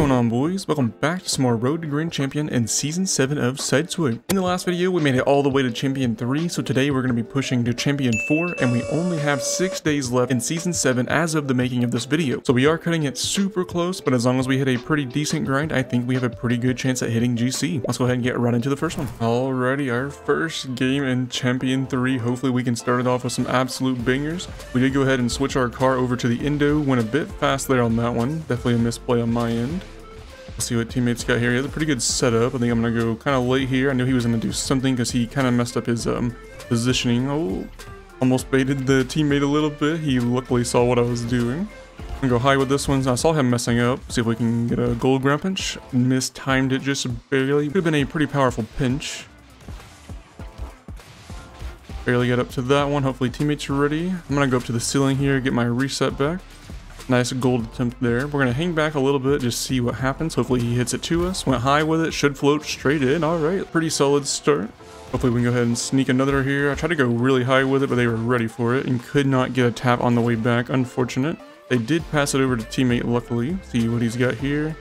going on boys? Welcome back to some more Road to Grand Champion in Season 7 of Sideswipe. In the last video we made it all the way to Champion 3 so today we're going to be pushing to Champion 4 and we only have 6 days left in Season 7 as of the making of this video. So we are cutting it super close but as long as we hit a pretty decent grind I think we have a pretty good chance at hitting GC. Let's go ahead and get right into the first one. Alrighty our first game in Champion 3 hopefully we can start it off with some absolute bangers. We did go ahead and switch our car over to the Endo went a bit fast there on that one definitely a misplay on my end. Let's see what teammates got here. He has a pretty good setup. I think I'm going to go kind of late here. I knew he was going to do something because he kind of messed up his um, positioning. Oh, almost baited the teammate a little bit. He luckily saw what I was doing. I'm going to go high with this one. I saw him messing up. See if we can get a gold ground pinch. Mistimed it just barely. Could have been a pretty powerful pinch. Barely get up to that one. Hopefully teammates are ready. I'm going to go up to the ceiling here, get my reset back. Nice gold attempt there. We're going to hang back a little bit, just see what happens. Hopefully he hits it to us. Went high with it, should float straight in. All right, pretty solid start. Hopefully we can go ahead and sneak another here. I tried to go really high with it, but they were ready for it and could not get a tap on the way back. Unfortunate. They did pass it over to teammate, luckily. See what he's got here.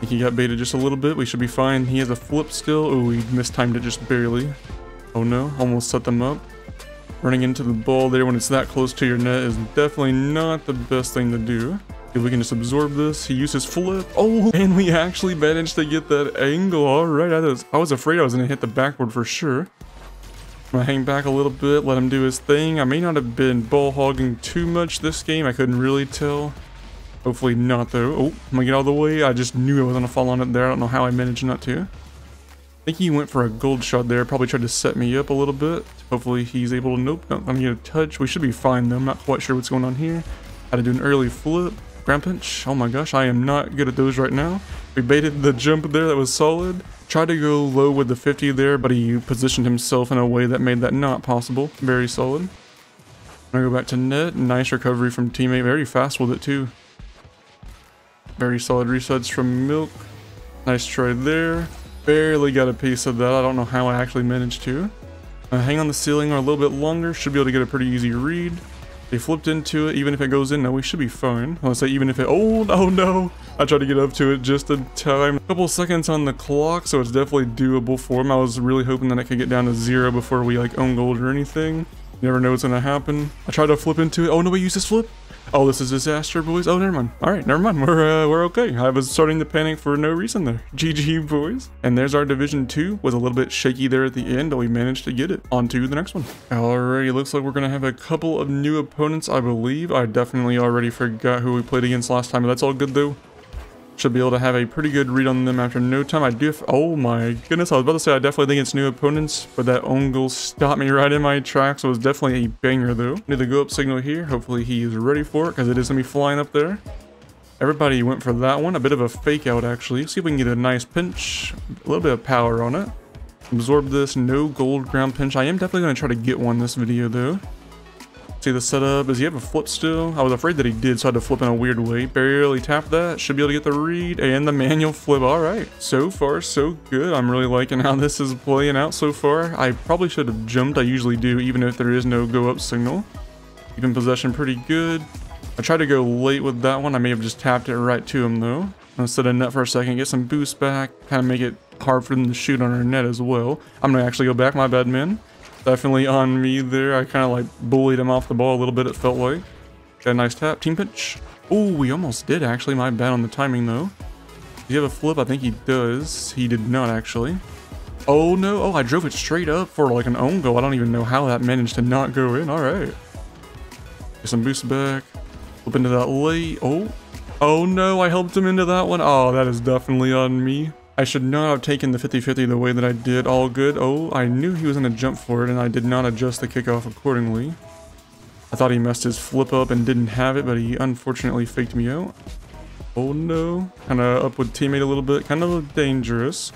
He got baited just a little bit. We should be fine. He has a flip still. Oh, he mistimed it just barely. Oh no, almost set them up. Running into the ball there when it's that close to your net is definitely not the best thing to do. If we can just absorb this, he uses flip. Oh, and we actually managed to get that angle. All right, I was, I was afraid I was going to hit the backboard for sure. I'm going to hang back a little bit, let him do his thing. I may not have been ball hogging too much this game. I couldn't really tell. Hopefully not though. Oh, I'm going to get out of the way. I just knew I was going to fall on it there. I don't know how I managed not to. I think he went for a gold shot there. Probably tried to set me up a little bit. Hopefully he's able to... Nope, I'm gonna get a touch. We should be fine though. I'm not quite sure what's going on here. Had to do an early flip. Ground pinch. Oh my gosh, I am not good at those right now. We baited the jump there. That was solid. Tried to go low with the 50 there, but he positioned himself in a way that made that not possible. Very solid. Gonna go back to net. Nice recovery from teammate. Very fast with it too. Very solid resets from Milk. Nice try there. Barely got a piece of that. I don't know how I actually managed to. Uh, hang on the ceiling a little bit longer. Should be able to get a pretty easy read. They flipped into it. Even if it goes in, no, we should be fine. I'll say even if it... Oh, oh no. I tried to get up to it just in time. A couple seconds on the clock, so it's definitely doable for him. I was really hoping that I could get down to zero before we like own gold or anything. You never know what's going to happen. I tried to flip into it. Oh, no, we use this flip. Oh, this is disaster, boys. Oh, never mind. All right, never mind. We're uh, we're okay. I was starting to panic for no reason there. GG, boys. And there's our Division 2. Was a little bit shaky there at the end, but we managed to get it. On to the next one. Alrighty, looks like we're going to have a couple of new opponents, I believe. I definitely already forgot who we played against last time, but that's all good, though. Should be able to have a pretty good read on them after no time. I do oh my goodness, I was about to say I definitely think it's new opponents, but that goal stopped me right in my tracks. It was definitely a banger though. Need the go up signal here. Hopefully he is ready for it because it is going to be flying up there. Everybody went for that one. A bit of a fake out actually. See if we can get a nice pinch. A little bit of power on it. Absorb this. No gold ground pinch. I am definitely going to try to get one this video though. See the setup. Does he have a flip still? I was afraid that he did, so I had to flip in a weird way. Barely tap that. Should be able to get the read and the manual flip. All right. So far, so good. I'm really liking how this is playing out so far. I probably should have jumped. I usually do, even if there is no go up signal. Keeping possession pretty good. I tried to go late with that one. I may have just tapped it right to him, though. Set a net for a second, get some boost back, kind of make it hard for them to shoot on our net as well. I'm going to actually go back, my bad, man. Definitely on me there. I kind of like bullied him off the ball a little bit, it felt like. Got a nice tap. Team pinch. Oh, we almost did actually. My bad on the timing though. Does he have a flip? I think he does. He did not actually. Oh no. Oh, I drove it straight up for like an own goal. I don't even know how that managed to not go in. All right. Get some boost back. Flip into that late. Oh. Oh no, I helped him into that one. Oh, that is definitely on me. I should not have taken the 50-50 the way that I did. All good. Oh, I knew he was going to jump for it, and I did not adjust the kickoff accordingly. I thought he messed his flip up and didn't have it, but he unfortunately faked me out. Oh no. Kind of up with teammate a little bit. Kind of dangerous.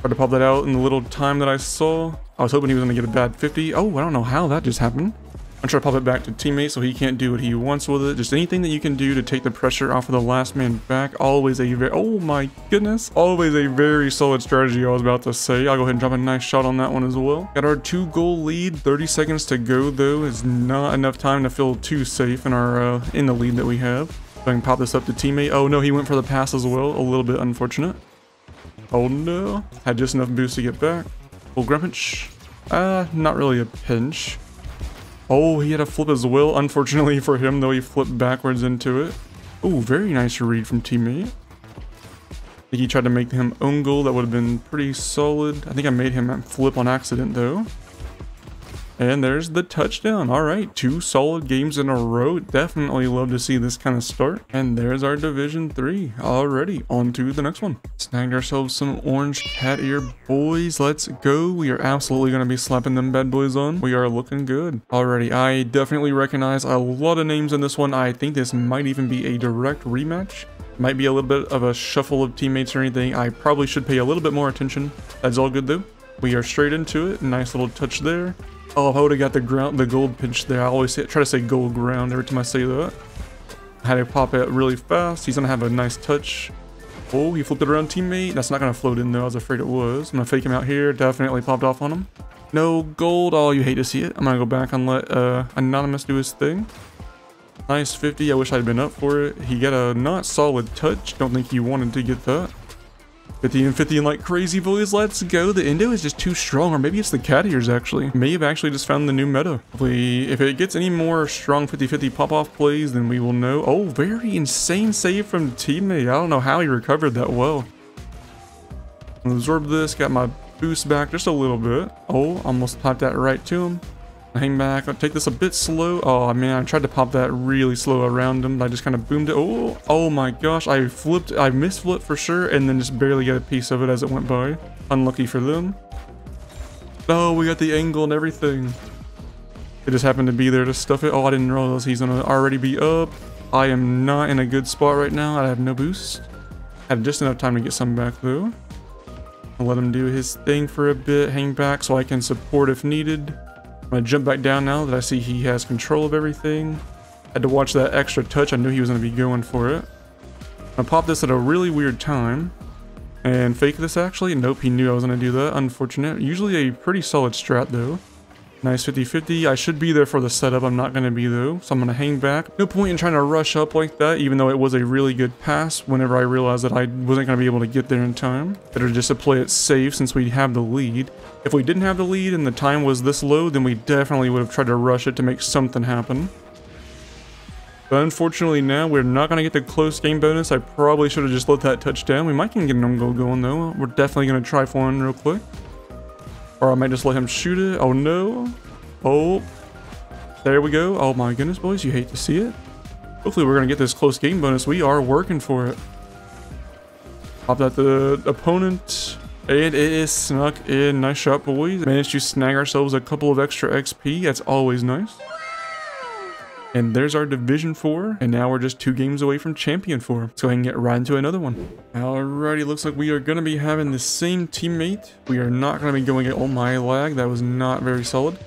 Tried to pop that out in the little time that I saw. I was hoping he was going to get a bad 50. Oh, I don't know how that just happened. I'm trying to pop it back to teammate so he can't do what he wants with it. Just anything that you can do to take the pressure off of the last man back. Always a very, oh my goodness. Always a very solid strategy I was about to say. I'll go ahead and drop a nice shot on that one as well. Got our two goal lead. 30 seconds to go though is not enough time to feel too safe in our, uh, in the lead that we have. So I can pop this up to teammate. Oh no, he went for the pass as well. A little bit unfortunate. Oh no. Had just enough boost to get back. Full Grumpinch. Uh, not really a pinch. Oh, he had a flip as well. Unfortunately for him, though, he flipped backwards into it. Oh, very nice read from teammate. I think he tried to make him own goal. That would have been pretty solid. I think I made him flip on accident, though. And there's the touchdown. All right, two solid games in a row. Definitely love to see this kind of start. And there's our Division 3 already. On to the next one. Snagged ourselves some orange cat ear boys. Let's go. We are absolutely going to be slapping them bad boys on. We are looking good. Already, I definitely recognize a lot of names in this one. I think this might even be a direct rematch. Might be a little bit of a shuffle of teammates or anything. I probably should pay a little bit more attention. That's all good though. We are straight into it. Nice little touch there. Oh, if I would have got the ground, the gold pinch there. I always say, try to say gold ground every time I say that. I had to pop it really fast. He's gonna have a nice touch. Oh, he flipped it around teammate. That's not gonna float in though. I was afraid it was. I'm gonna fake him out here. Definitely popped off on him. No gold. Oh, you hate to see it. I'm gonna go back and let uh, Anonymous do his thing. Nice 50. I wish I'd been up for it. He got a not solid touch. Don't think he wanted to get that. 50 and 50 and like crazy boys, let's go. The Endo is just too strong, or maybe it's the cat ears actually. May have actually just found the new meta. Hopefully, if it gets any more strong 50-50 pop-off plays, then we will know. Oh, very insane save from teammate. I don't know how he recovered that well. Absorb this, got my boost back just a little bit. Oh, almost popped that right to him. Hang back. I'll take this a bit slow. Oh, man, I tried to pop that really slow around him, but I just kind of boomed it. Oh, oh my gosh. I flipped. I misflipped for sure, and then just barely got a piece of it as it went by. Unlucky for them. Oh, we got the angle and everything. It just happened to be there to stuff it. Oh, I didn't realize he's going to already be up. I am not in a good spot right now. I have no boost. Had just enough time to get some back, though. I'll let him do his thing for a bit, hang back so I can support if needed. I'm gonna jump back down now that I see he has control of everything. Had to watch that extra touch. I knew he was gonna be going for it. Gonna pop this at a really weird time. And fake this actually. Nope, he knew I was gonna do that. Unfortunate. Usually a pretty solid strat though. Nice 50-50. I should be there for the setup. I'm not going to be though. So I'm going to hang back. No point in trying to rush up like that, even though it was a really good pass whenever I realized that I wasn't going to be able to get there in time. Better just to play it safe since we have the lead. If we didn't have the lead and the time was this low, then we definitely would have tried to rush it to make something happen. But unfortunately now we're not going to get the close game bonus. I probably should have just let that touch down. We might can get an own goal going though. We're definitely going to try for one real quick. Or I might just let him shoot it. Oh no. Oh. There we go. Oh my goodness, boys. You hate to see it. Hopefully we're going to get this close game bonus. We are working for it. Pop that the opponent. and It is snuck in. Nice shot, boys. Managed to snag ourselves a couple of extra XP. That's always nice. And there's our Division 4, and now we're just two games away from Champion 4. Let's go ahead and get right into another one. Alrighty, looks like we are going to be having the same teammate. We are not going to be going at- oh my lag, that was not very solid.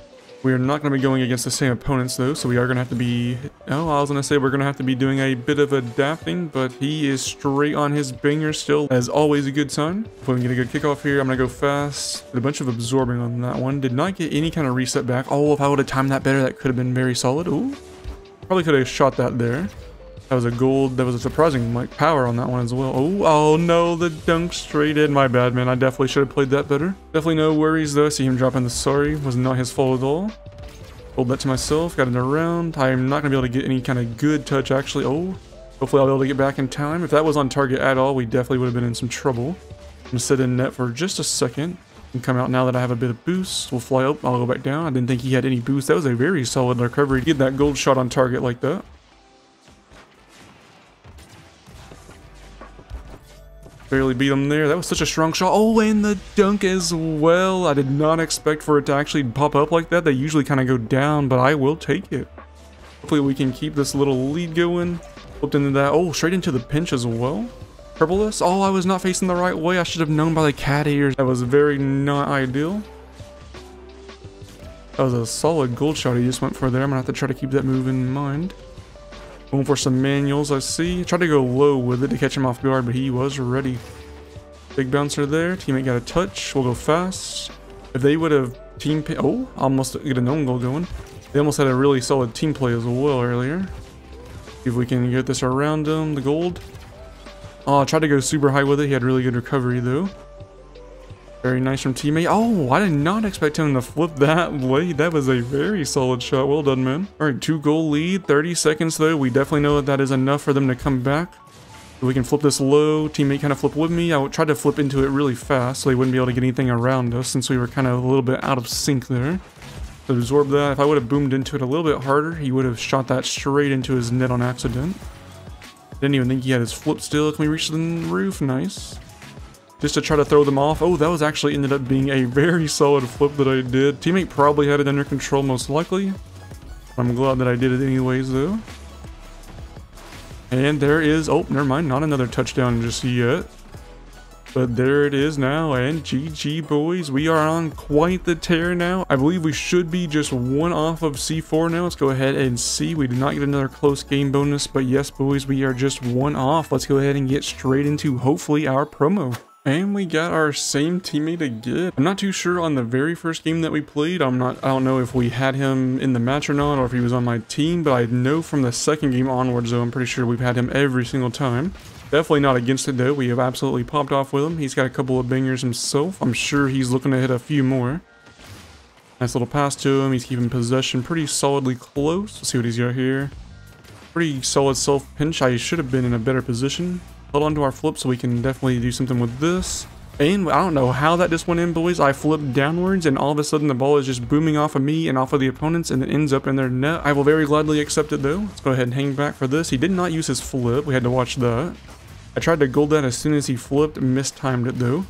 We are not going to be going against the same opponents though, so we are going to have to be... Oh, I was going to say we're going to have to be doing a bit of adapting, but he is straight on his banger still. As always, a good sign. If we can get a good kickoff here, I'm going to go fast. Did a bunch of absorbing on that one. Did not get any kind of reset back. Oh, if I would have timed that better, that could have been very solid. Ooh. Probably could have shot that there. That was a gold. That was a surprising like power on that one as well. Oh, oh no, the dunk straight in. My bad, man. I definitely should have played that better. Definitely no worries though. See him dropping the sorry. Was not his fault at all. Hold that to myself. Got it around. I'm not going to be able to get any kind of good touch actually. Oh, hopefully I'll be able to get back in time. If that was on target at all, we definitely would have been in some trouble. I'm to sit in net for just a second and come out now that I have a bit of boost. We'll fly up. I'll go back down. I didn't think he had any boost. That was a very solid recovery get that gold shot on target like that. Barely beat him there. That was such a strong shot. Oh, and the dunk as well. I did not expect for it to actually pop up like that. They usually kind of go down, but I will take it. Hopefully we can keep this little lead going. Flipped into that. Oh, straight into the pinch as well. Purpleless? Oh, I was not facing the right way. I should have known by the cat ears. That was very not ideal. That was a solid gold shot he just went for there. I'm to have to try to keep that move in mind. Going for some manuals, I see. Tried to go low with it to catch him off guard, but he was ready. Big bouncer there. Teammate got a touch. We'll go fast. If they would have team... Oh, almost get a known goal going. They almost had a really solid team play as well earlier. If we can get this around him, the gold. Oh, I tried to go super high with it. He had really good recovery though. Very nice from teammate. Oh, I did not expect him to flip that late. That was a very solid shot. Well done, man. All right, two goal lead. 30 seconds, though. We definitely know that that is enough for them to come back. we can flip this low. Teammate kind of flip with me. I tried to flip into it really fast so they wouldn't be able to get anything around us since we were kind of a little bit out of sync there. Absorb that, if I would have boomed into it a little bit harder, he would have shot that straight into his net on accident. Didn't even think he had his flip still. Can we reach the roof? Nice just to try to throw them off. Oh, that was actually ended up being a very solid flip that I did. Teammate probably had it under control most likely. I'm glad that I did it anyways though. And there is, oh, never mind, not another touchdown just yet. But there it is now, and GG boys, we are on quite the tear now. I believe we should be just one off of C4 now. Let's go ahead and see. We did not get another close game bonus, but yes boys, we are just one off. Let's go ahead and get straight into hopefully our promo. And we got our same teammate again. I'm not too sure on the very first game that we played. I'm not, I don't know if we had him in the match or not, or if he was on my team, but I know from the second game onwards though, I'm pretty sure we've had him every single time. Definitely not against it though. We have absolutely popped off with him. He's got a couple of bangers himself. I'm sure he's looking to hit a few more. Nice little pass to him. He's keeping possession pretty solidly close. Let's see what he's got here. Pretty solid self pinch. I should have been in a better position. Hold on to our flip so we can definitely do something with this. And I don't know how that just went in, boys. I flipped downwards, and all of a sudden the ball is just booming off of me and off of the opponents, and it ends up in their net. I will very gladly accept it, though. Let's go ahead and hang back for this. He did not use his flip. We had to watch that. I tried to gold that as soon as he flipped, mistimed it, though.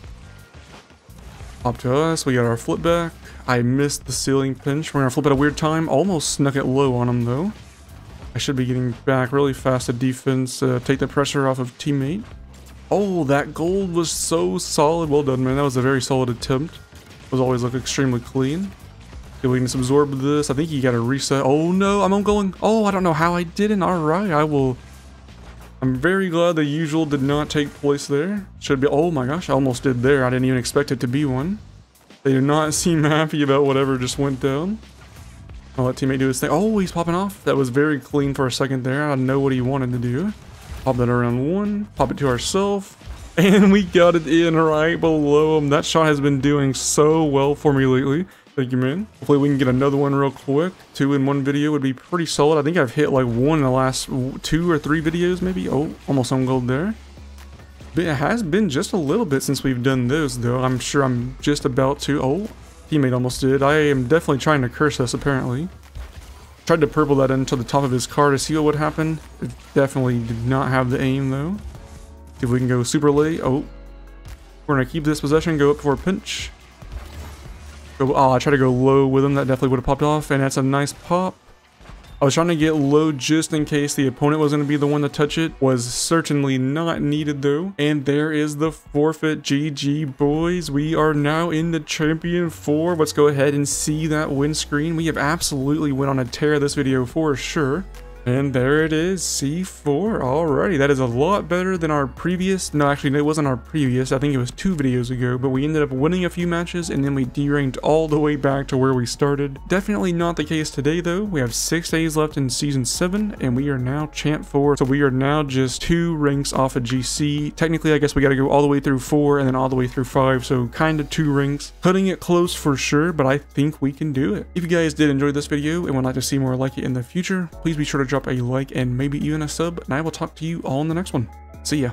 Up to us. We got our flip back. I missed the ceiling pinch. We're to flip at a weird time. Almost snuck it low on him, though. I should be getting back really fast to defense, uh, take the pressure off of teammate. Oh, that gold was so solid. Well done, man. That was a very solid attempt. Was always look extremely clean. Okay, we just absorb this. I think you got to reset. Oh, no. I'm going. Oh, I don't know how I didn't. All right. I will. I'm very glad the usual did not take place there. Should be. Oh, my gosh. I almost did there. I didn't even expect it to be one. They do not seem happy about whatever just went down. I'll let teammate do his thing. Oh, he's popping off. That was very clean for a second there. I know what he wanted to do. Pop that around one. Pop it to ourselves. And we got it in right below him. That shot has been doing so well for me lately. Thank you, man. Hopefully we can get another one real quick. Two in one video would be pretty solid. I think I've hit like one in the last two or three videos maybe. Oh, almost on gold there. But it has been just a little bit since we've done those though. I'm sure I'm just about to. Oh, teammate almost did. I am definitely trying to curse us, apparently. Tried to purple that into the top of his car to see what would happen. It definitely did not have the aim, though. See if we can go super late. Oh. We're going to keep this possession, go up for a pinch. Go, oh, I tried to go low with him. That definitely would have popped off, and that's a nice pop. I was trying to get low just in case the opponent was going to be the one to touch it. Was certainly not needed though. And there is the forfeit. GG boys. We are now in the Champion 4. Let's go ahead and see that win screen. We have absolutely went on a tear this video for sure. And there it is, C4. Alrighty, that is a lot better than our previous. No, actually, it wasn't our previous. I think it was two videos ago, but we ended up winning a few matches and then we deranked all the way back to where we started. Definitely not the case today, though. We have six days left in Season 7 and we are now Champ 4. So we are now just two ranks off of GC. Technically, I guess we got to go all the way through 4 and then all the way through 5. So kind of two ranks. Cutting it close for sure, but I think we can do it. If you guys did enjoy this video and would like to see more like it in the future, please be sure to drop a like and maybe even a sub, and I will talk to you all in the next one. See ya.